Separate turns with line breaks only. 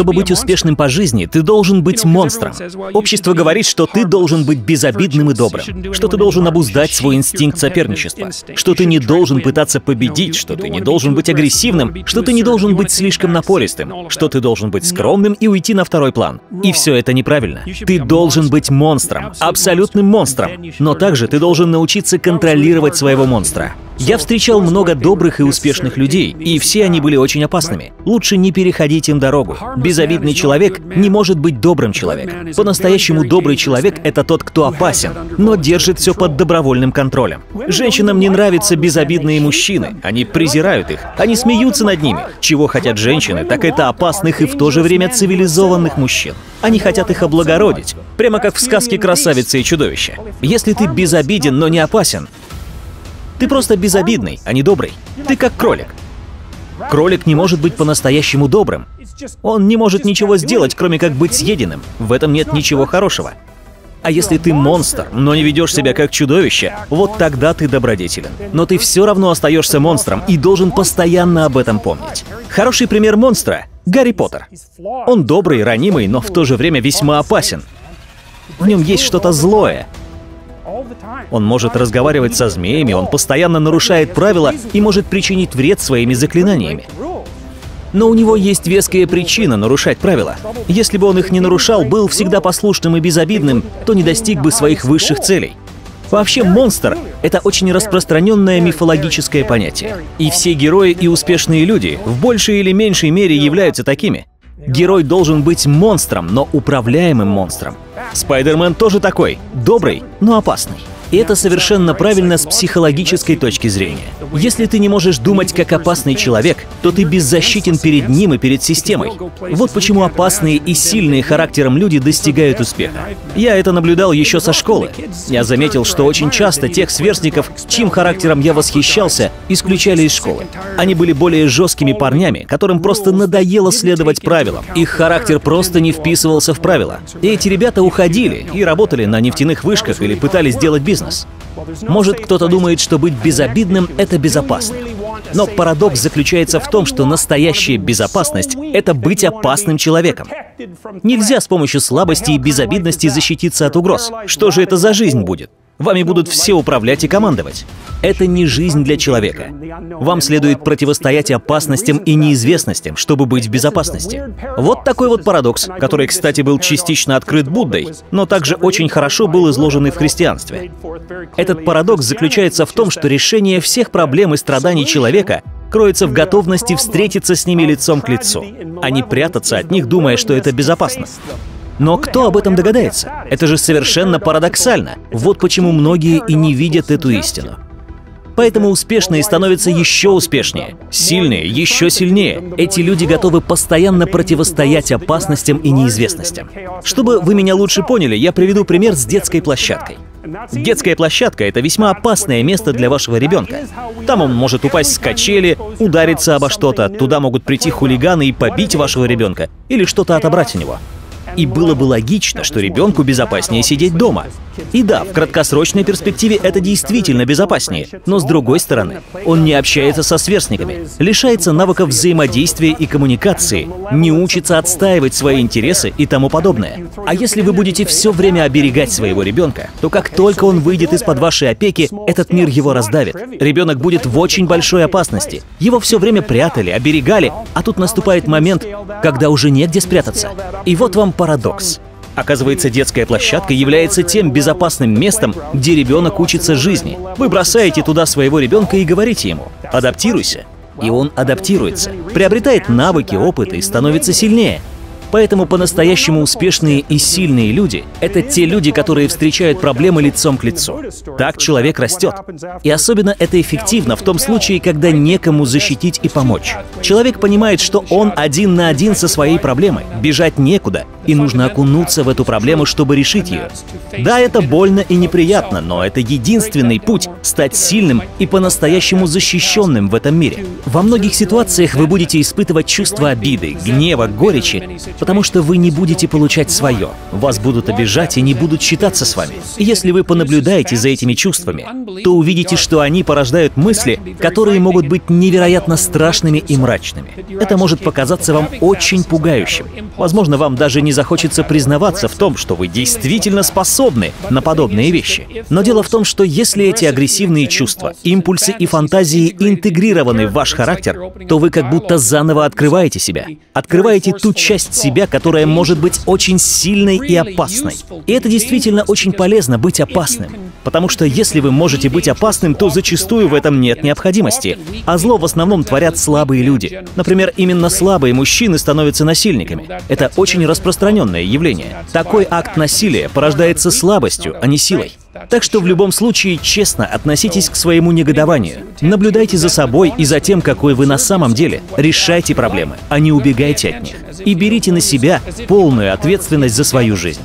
Чтобы быть успешным по жизни, ты должен быть монстром. Общество говорит, что ты должен быть безобидным и добрым, что ты должен обуздать свой инстинкт соперничества, что ты не должен пытаться победить, что ты не должен быть агрессивным, что ты не должен быть слишком напористым, что ты должен быть скромным и уйти на второй план. И все это неправильно. Ты должен быть монстром, абсолютным монстром, но также ты должен научиться контролировать своего монстра. Я встречал много добрых и успешных людей, и все они были очень опасными. Лучше не переходить им дорогу. Безобидный человек не может быть добрым человеком. По-настоящему добрый человек — это тот, кто опасен, но держит все под добровольным контролем. Женщинам не нравятся безобидные мужчины, они презирают их, они смеются над ними. Чего хотят женщины, так это опасных и в то же время цивилизованных мужчин. Они хотят их облагородить, прямо как в сказке «Красавица и чудовище». Если ты безобиден, но не опасен, ты просто безобидный, а не добрый. Ты как кролик. Кролик не может быть по-настоящему добрым. Он не может ничего сделать, кроме как быть съеденным. В этом нет ничего хорошего. А если ты монстр, но не ведешь себя как чудовище, вот тогда ты добродетелен. Но ты все равно остаешься монстром и должен постоянно об этом помнить. Хороший пример монстра — Гарри Поттер. Он добрый, ранимый, но в то же время весьма опасен. В нем есть что-то злое, он может разговаривать со змеями, он постоянно нарушает правила и может причинить вред своими заклинаниями. Но у него есть веская причина нарушать правила. Если бы он их не нарушал, был всегда послушным и безобидным, то не достиг бы своих высших целей. Вообще, монстр — это очень распространенное мифологическое понятие. И все герои и успешные люди в большей или меньшей мере являются такими. Герой должен быть монстром, но управляемым монстром. Спайдермен тоже такой, добрый, но опасный. И это совершенно правильно с психологической точки зрения. Если ты не можешь думать как опасный человек, то ты беззащитен перед ним и перед системой. Вот почему опасные и сильные характером люди достигают успеха. Я это наблюдал еще со школы. Я заметил, что очень часто тех сверстников, чьим характером я восхищался, исключали из школы. Они были более жесткими парнями, которым просто надоело следовать правилам. Их характер просто не вписывался в правила. И эти ребята уходили и работали на нефтяных вышках или пытались сделать бизнес бизнес. Может, кто-то думает, что быть безобидным — это безопасно. Но парадокс заключается в том, что настоящая безопасность — это быть опасным человеком. Нельзя с помощью слабости и безобидности защититься от угроз. Что же это за жизнь будет? Вами будут все управлять и командовать. Это не жизнь для человека. Вам следует противостоять опасностям и неизвестностям, чтобы быть в безопасности. Вот такой вот парадокс, который, кстати, был частично открыт Буддой, но также очень хорошо был изложен и в христианстве. Этот парадокс заключается в том, что решение всех проблем и страданий человека кроется в готовности встретиться с ними лицом к лицу, а не прятаться от них, думая, что это безопасно. Но кто об этом догадается? Это же совершенно парадоксально. Вот почему многие и не видят эту истину. Поэтому успешные становятся еще успешнее, сильные еще сильнее. Эти люди готовы постоянно противостоять опасностям и неизвестностям. Чтобы вы меня лучше поняли, я приведу пример с детской площадкой. Детская площадка — это весьма опасное место для вашего ребенка. Там он может упасть с качели, удариться обо что-то, туда могут прийти хулиганы и побить вашего ребенка или что-то отобрать у него. И было бы логично, что ребенку безопаснее сидеть дома. И да, в краткосрочной перспективе это действительно безопаснее, но с другой стороны, он не общается со сверстниками, лишается навыков взаимодействия и коммуникации, не учится отстаивать свои интересы и тому подобное. А если вы будете все время оберегать своего ребенка, то как только он выйдет из-под вашей опеки, этот мир его раздавит. Ребенок будет в очень большой опасности. Его все время прятали, оберегали, а тут наступает момент, когда уже негде спрятаться. И вот вам парадокс. Оказывается, детская площадка является тем безопасным местом, где ребенок учится жизни. Вы бросаете туда своего ребенка и говорите ему «адаптируйся». И он адаптируется, приобретает навыки, опыт и становится сильнее. Поэтому по-настоящему успешные и сильные люди — это те люди, которые встречают проблемы лицом к лицу. Так человек растет. И особенно это эффективно в том случае, когда некому защитить и помочь. Человек понимает, что он один на один со своей проблемой, бежать некуда, и нужно окунуться в эту проблему, чтобы решить ее. Да, это больно и неприятно, но это единственный путь стать сильным и по-настоящему защищенным в этом мире. Во многих ситуациях вы будете испытывать чувство обиды, гнева, горечи, потому что вы не будете получать свое. Вас будут обижать и не будут считаться с вами. И если вы понаблюдаете за этими чувствами, то увидите, что они порождают мысли, которые могут быть невероятно страшными и мрачными. Это может показаться вам очень пугающим. Возможно, вам даже не захочется признаваться в том, что вы действительно способны на подобные вещи. Но дело в том, что если эти агрессивные чувства, импульсы и фантазии интегрированы в ваш характер, то вы как будто заново открываете себя. Открываете ту часть себя, которая может быть очень сильной и опасной. И это действительно очень полезно быть опасным. Потому что если вы можете быть опасным, то зачастую в этом нет необходимости. А зло в основном творят слабые люди. Например, именно слабые мужчины становятся насильниками. Это очень распространенное явление. Такой акт насилия порождается слабостью, а не силой. Так что в любом случае честно относитесь к своему негодованию. Наблюдайте за собой и за тем, какой вы на самом деле. Решайте проблемы, а не убегайте от них. И берите на себя полную ответственность за свою жизнь.